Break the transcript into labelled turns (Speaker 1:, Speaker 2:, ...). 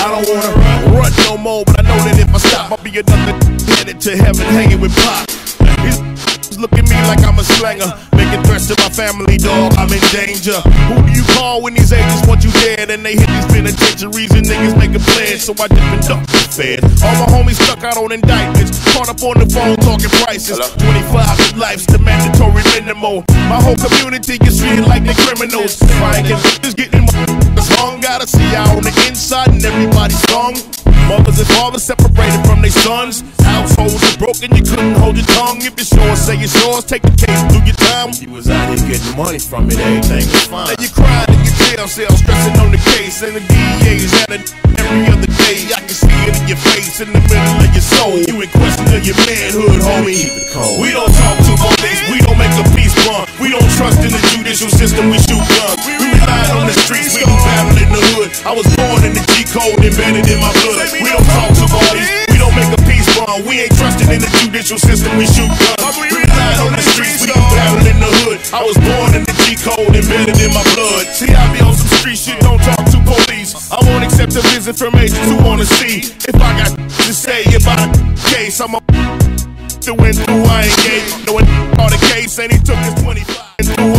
Speaker 1: I don't wanna run no more, but I know that if I stop, I'll be another headed to heaven hanging with pop. Look at me like I'm a slanger. Making threats to my family, dog, I'm in danger. Who do you call when these agents want you dead? And they hit these penitentiaries and niggas making plans. So I different up the fed. All my homies stuck out on indictments. Caught up on the phone talking prices. Hello? 25 life's the mandatory minimum. My whole community is treated like they criminals. Trying to just getting inside and everybody's strong. Mothers and fathers separated from their sons. Households are broken, you couldn't hold your tongue. If it's yours, say it's yours. Take the case, do your time. You
Speaker 2: was out here getting money from it, everything was
Speaker 1: fine. Now you crying in your jail cell, stressing on the case. And the DA's at it every other day. I can see it in your face, in the middle of your soul. You in question of your manhood, homie. Keep it cold. We don't talk to police, we don't make a peace bond. We don't trust in the judicial system, we shoot guns. We rely on the streets, in the G code, embedded in my blood. We don't talk to bodies, we don't make a peace bond. We ain't trusted in the judicial system, we shoot guns. We rely on the streets, we battle in the hood. I was born in the G code, embedded in my blood. See, I be on some street shit, don't talk to police. I won't accept a visit from agents who wanna see if I got to say about a case. I'm a to win through, I ain't gay. Knowing